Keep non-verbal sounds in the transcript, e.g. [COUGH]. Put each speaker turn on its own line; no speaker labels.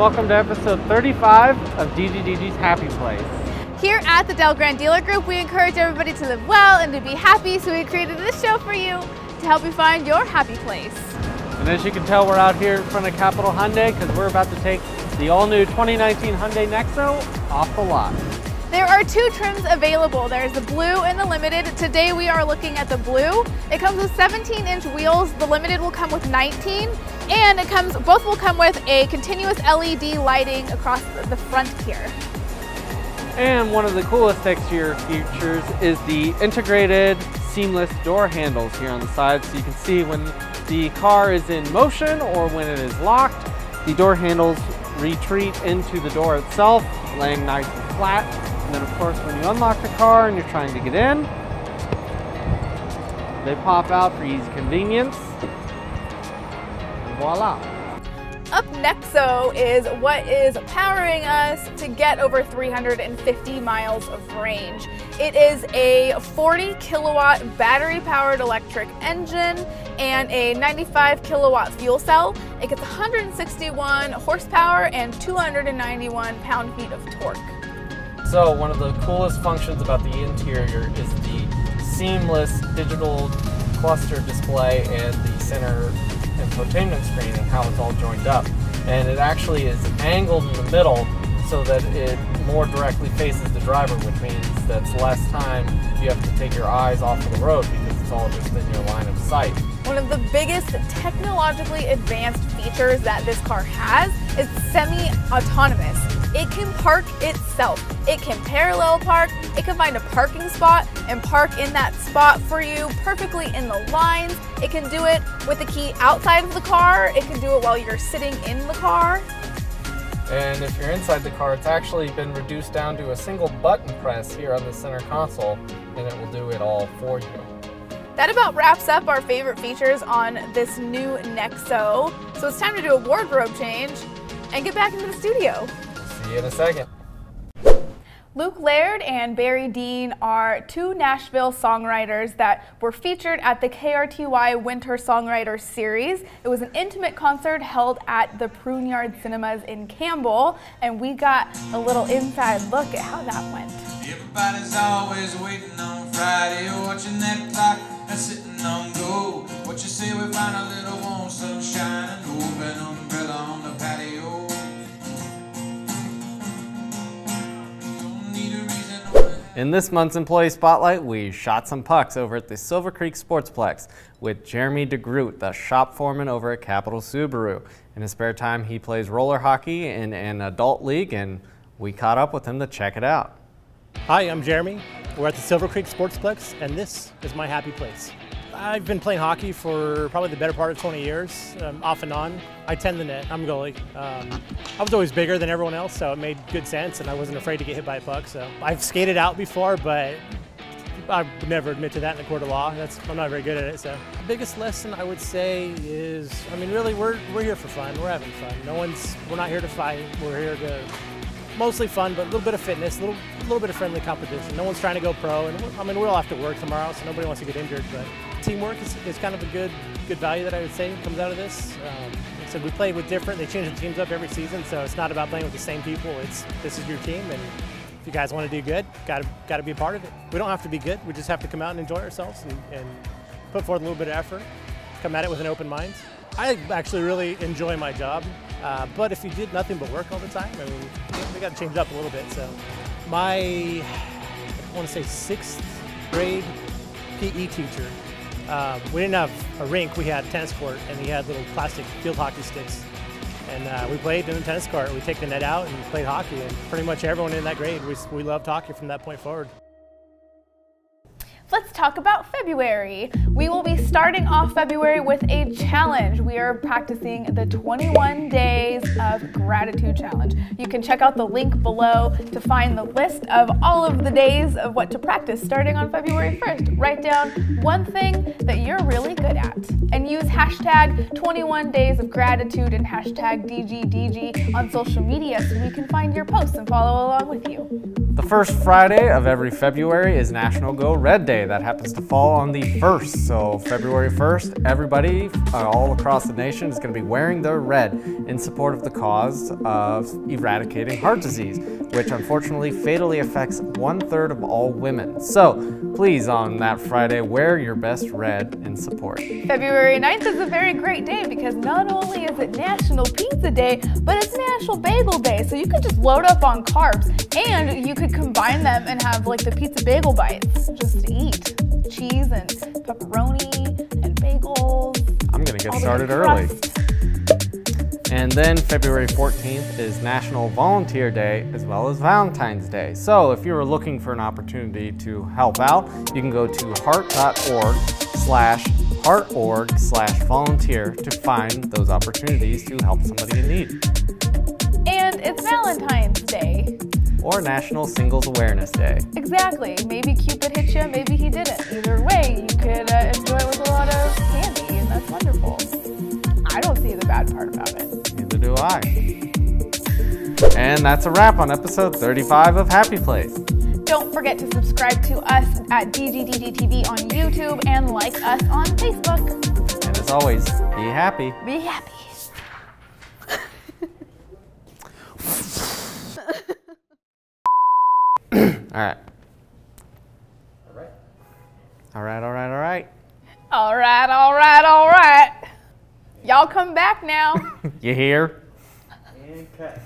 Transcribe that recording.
welcome to episode 35 of DGDG's Happy Place.
Here at the Del Grande Dealer Group, we encourage everybody to live well and to be happy, so we created this show for you to help you find your happy place.
And as you can tell, we're out here in front of Capitol Hyundai because we're about to take the all-new 2019 Hyundai Nexo off the lot.
There are two trims available. There's the blue and the limited. Today we are looking at the blue. It comes with 17 inch wheels. The limited will come with 19 and it comes, both will come with a continuous LED lighting across the front here.
And one of the coolest exterior features is the integrated seamless door handles here on the side so you can see when the car is in motion or when it is locked, the door handles retreat into the door itself, laying nice and flat and then of course when you unlock the car and you're trying to get in, they pop out for easy convenience. Voila.
Up next though is what is powering us to get over 350 miles of range. It is a 40 kilowatt battery powered electric engine and a 95 kilowatt fuel cell. It gets 161 horsepower and 291 pound feet of torque.
So one of the coolest functions about the interior is the seamless digital cluster display and the center infotainment screen and how it's all joined up. And it actually is angled in the middle so that it more directly faces the driver, which means that's less time you have to take your eyes off of the road because it's all just in your line of sight.
One of the biggest technologically advanced features that this car has is semi-autonomous. It can park itself. It can parallel park. It can find a parking spot and park in that spot for you perfectly in the lines. It can do it with the key outside of the car. It can do it while you're sitting in the car.
And if you're inside the car, it's actually been reduced down to a single button press here on the center console, and it will do it all for you.
That about wraps up our favorite features on this new Nexo. So it's time to do a wardrobe change and get back into the studio.
See you in a second.
Luke Laird and Barry Dean are two Nashville songwriters that were featured at the KRTY Winter Songwriters Series. It was an intimate concert held at the Pruneyard Cinemas in Campbell, and we got a little inside look at how that went. Everybody's always waiting on Friday, watching that clock and sitting on go. What you say we find a little warm sunshine, an open umbrella In this month's Employee Spotlight, we shot some pucks over at the Silver Creek Sportsplex with Jeremy Degroodt, the shop foreman over at Capitol Subaru. In his spare time, he plays roller hockey in an adult league, and we caught up with him to check it out.
Hi, I'm Jeremy. We're at the Silver Creek Sportsplex, and this is my happy place. I've been playing hockey for probably the better part of 20 years, um, off and on. I tend the net. I'm goalie. Um, I was always bigger than everyone else, so it made good sense, and I wasn't afraid to get hit by a puck. So I've skated out before, but I would never admit to that in a court of law. That's I'm not very good at it. So the biggest lesson I would say is, I mean, really, we're we're here for fun. We're having fun. No one's. We're not here to fight. We're here to mostly fun, but a little bit of fitness, a little, little bit of friendly competition. No one's trying to go pro, and I mean, we'll have to work tomorrow, so nobody wants to get injured, but teamwork is, is kind of a good, good value that I would say comes out of this. Um, so we play with different, they change the teams up every season, so it's not about playing with the same people, it's this is your team, and if you guys want to do good, got to got to be a part of it. We don't have to be good. We just have to come out and enjoy ourselves and, and, put forth a little bit of effort. Come at it with an open mind. I actually really enjoy my job. Uh, but if you did nothing but work all the time, I mean, we got to change up a little bit. So, my, I want to say sixth grade PE teacher, um, we didn't have a rink, we had a tennis court, and he had little plastic field hockey sticks. And uh, we played in the tennis court. We take the net out and played hockey, and pretty much everyone in that grade, we, we loved hockey from that point forward.
Let's talk about February. We will be starting off February with a challenge. We are practicing the 21 days of gratitude challenge. You can check out the link below to find the list of all of the days of what to practice starting on February 1st. Write down one thing that you're really good at and use hashtag 21 days of gratitude and hashtag DGDG on social media so we can find your posts and follow along with you.
The first Friday of every February is National Go Red Day. That happens to fall on the 1st. So, February 1st, everybody uh, all across the nation is going to be wearing their red in support of the cause of eradicating heart disease, which unfortunately fatally affects one third of all women. So, please, on that Friday, wear your best red in support.
February 9th is a very great day because not only is it National Pizza Day, but it's National Bagel Day. So, you could just load up on carbs and you could combine them and have like the pizza bagel bites just to eat. Cheese and pepperoni and bagels.
I'm going to get started early. And then February 14th is National Volunteer Day as well as Valentine's Day. So if you are looking for an opportunity to help out, you can go to heart.org slash heart.org slash volunteer to find those opportunities to help somebody in need.
And it's Valentine's Day.
Or National Singles Awareness Day.
Exactly. Maybe Cupid hit you, maybe he didn't. Either way, you could uh, enjoy it with a lot of candy, and that's wonderful. I don't see the bad part about it.
Neither do I. And that's a wrap on episode 35 of Happy Place.
Don't forget to subscribe to us at DGDGTV on YouTube and like us on Facebook.
And as always, be happy.
Be happy.
All right. All right. All right, all right, all right.
All right, all right, all right. Y'all come back now. [LAUGHS]
You hear?
Okay.